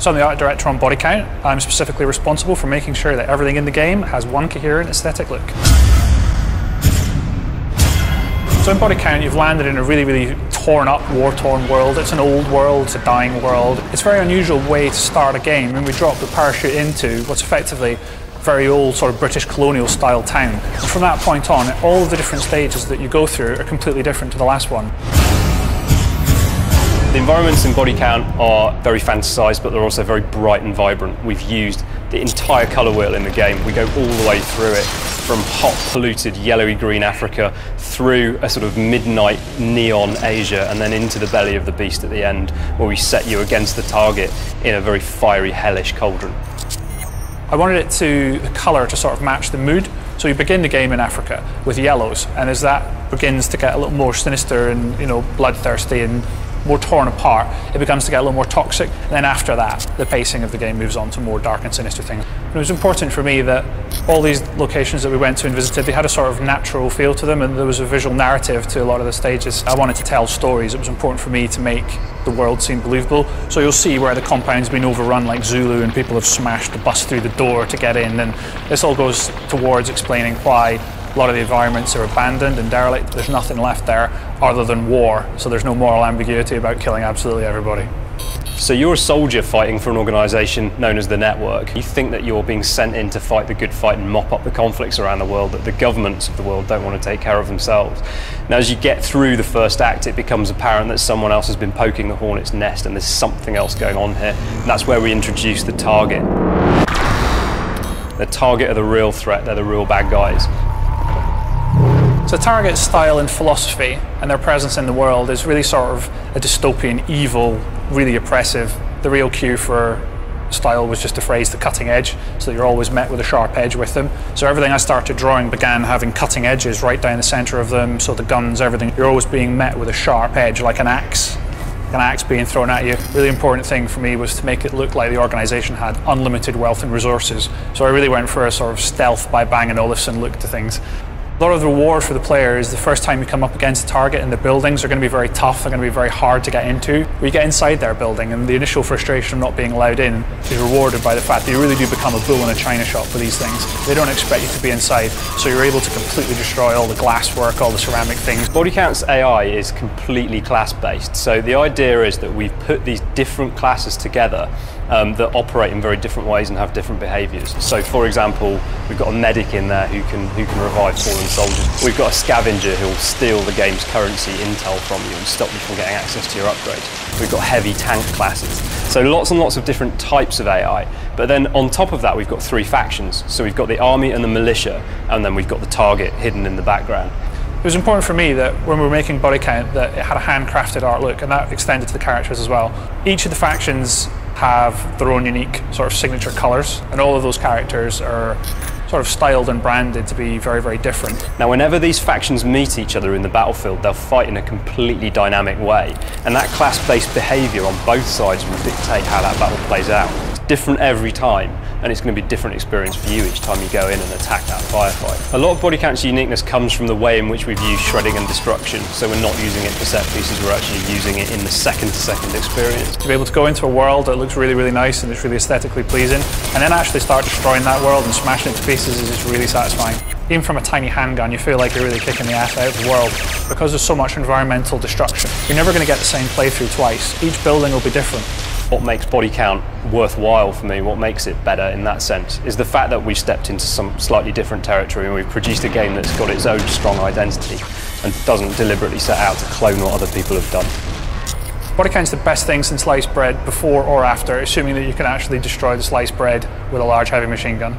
So I'm the art director on Bodycount. I'm specifically responsible for making sure that everything in the game has one coherent aesthetic look. So in Bodycount, you've landed in a really, really torn up, war-torn world. It's an old world, it's a dying world. It's a very unusual way to start a game. And we drop the parachute into what's effectively very old sort of British colonial style town. And from that point on, all the different stages that you go through are completely different to the last one. The environments in Bodycount are very fantasised, but they're also very bright and vibrant. We've used the entire colour wheel in the game. We go all the way through it, from hot, polluted, yellowy green Africa, through a sort of midnight neon Asia, and then into the belly of the beast at the end, where we set you against the target in a very fiery, hellish cauldron. I wanted it to, the colour to sort of match the mood. So you begin the game in Africa with yellows, and as that begins to get a little more sinister and, you know, bloodthirsty and more torn apart, it begins to get a little more toxic. And then after that, the pacing of the game moves on to more dark and sinister things. And it was important for me that all these locations that we went to and visited, they had a sort of natural feel to them and there was a visual narrative to a lot of the stages. I wanted to tell stories. It was important for me to make the world seem believable. So you'll see where the compound's been overrun like Zulu and people have smashed the bus through the door to get in. And this all goes towards explaining why a lot of the environments are abandoned and derelict. There's nothing left there other than war, so there's no moral ambiguity about killing absolutely everybody. So you're a soldier fighting for an organisation known as the Network. You think that you're being sent in to fight the good fight and mop up the conflicts around the world that the governments of the world don't want to take care of themselves. Now as you get through the first act, it becomes apparent that someone else has been poking the hornet's nest and there's something else going on here. And that's where we introduce the target. The target are the real threat, they're the real bad guys. So Target's style and philosophy and their presence in the world is really sort of a dystopian, evil, really oppressive. The real cue for style was just a phrase, the cutting edge, so you're always met with a sharp edge with them. So everything I started drawing began having cutting edges right down the centre of them, so the guns, everything, you're always being met with a sharp edge, like an axe Like an axe being thrown at you. Really important thing for me was to make it look like the organisation had unlimited wealth and resources. So I really went for a sort of stealth by Bang & Olufsen look to things. A lot of the reward for the player is the first time you come up against a target and the buildings are going to be very tough, they're going to be very hard to get into. We get inside their building and the initial frustration of not being allowed in is rewarded by the fact that you really do become a bull in a china shop for these things. They don't expect you to be inside, so you're able to completely destroy all the glasswork, all the ceramic things. Bodycount's AI is completely class-based, so the idea is that we've put these different classes together um, that operate in very different ways and have different behaviours. So, for example, we've got a medic in there who can who can revive fallen soldiers. We've got a scavenger who will steal the game's currency intel from you and stop you from getting access to your upgrades. We've got heavy tank classes. So lots and lots of different types of AI. But then on top of that, we've got three factions. So we've got the army and the militia, and then we've got the target hidden in the background. It was important for me that when we were making Bodycount that it had a handcrafted art look and that extended to the characters as well. Each of the factions have their own unique sort of signature colours, and all of those characters are sort of styled and branded to be very, very different. Now, whenever these factions meet each other in the battlefield, they'll fight in a completely dynamic way, and that class-based behaviour on both sides will dictate how that battle plays out. It's different every time, and it's going to be a different experience for you each time you go in and attack that firefight. A lot of Bodycount's uniqueness comes from the way in which we've used shredding and destruction, so we're not using it for set pieces, we're actually using it in the second-to-second -second experience. To be able to go into a world that looks really, really nice and it's really aesthetically pleasing, and then actually start destroying that world and smashing it to pieces is just really satisfying. Even from a tiny handgun, you feel like you're really kicking the ass out of the world because there's so much environmental destruction. You're never going to get the same playthrough twice. Each building will be different. What makes Bodycount worthwhile for me, what makes it better in that sense, is the fact that we've stepped into some slightly different territory and we've produced a game that's got its own strong identity and doesn't deliberately set out to clone what other people have done. Bodycount's the best thing since sliced bread before or after, assuming that you can actually destroy the sliced bread with a large heavy machine gun.